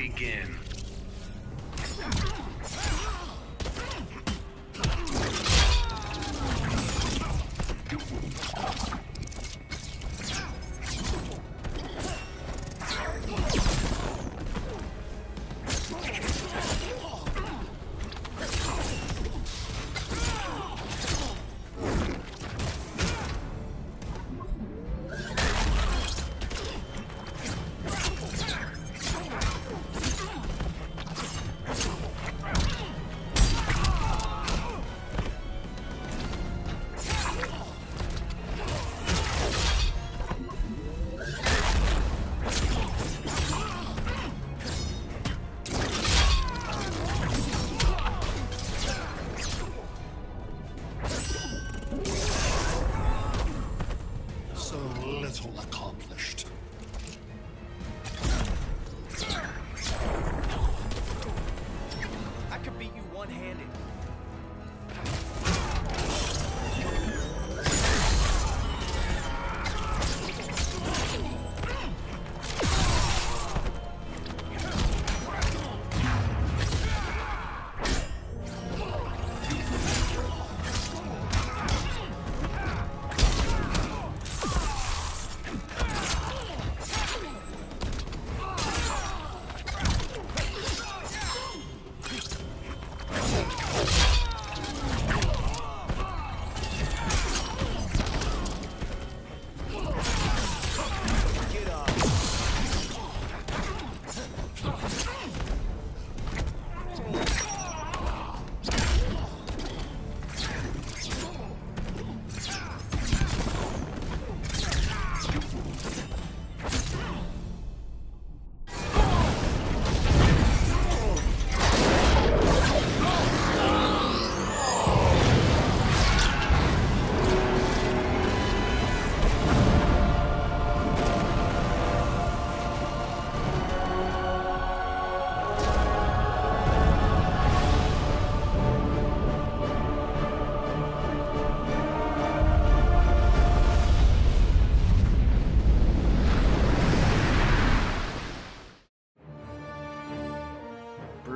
begin.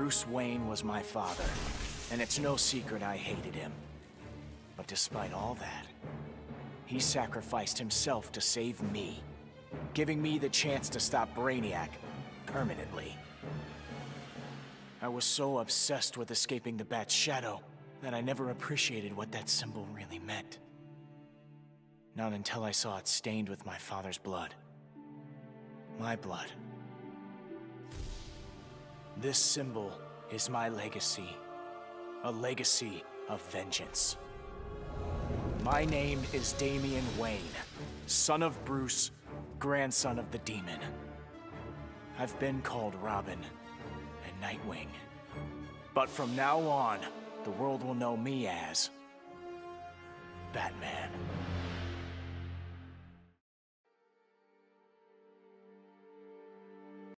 Bruce Wayne was my father, and it's no secret I hated him. But despite all that, he sacrificed himself to save me, giving me the chance to stop Brainiac permanently. I was so obsessed with escaping the Bat's shadow that I never appreciated what that symbol really meant. Not until I saw it stained with my father's blood. My blood. This symbol is my legacy. A legacy of vengeance. My name is Damian Wayne, son of Bruce, grandson of the demon. I've been called Robin and Nightwing. But from now on, the world will know me as Batman.